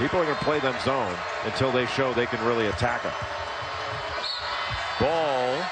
People are going to play them zone until they show they can really attack them. Ball